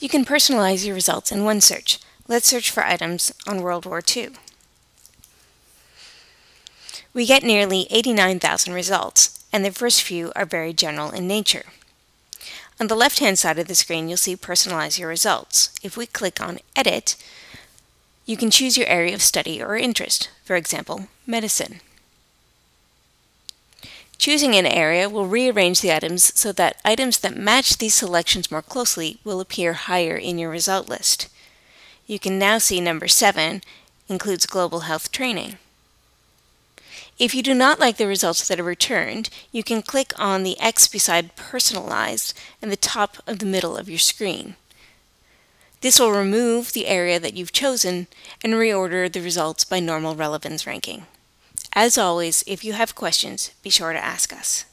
You can personalize your results in OneSearch. Let's search for items on World War II. We get nearly 89,000 results, and the first few are very general in nature. On the left-hand side of the screen, you'll see Personalize Your Results. If we click on Edit, you can choose your area of study or interest, for example, medicine. Choosing an area will rearrange the items so that items that match these selections more closely will appear higher in your result list. You can now see number 7 includes global health training. If you do not like the results that are returned, you can click on the X beside Personalized in the top of the middle of your screen. This will remove the area that you've chosen and reorder the results by normal relevance ranking. As always, if you have questions, be sure to ask us.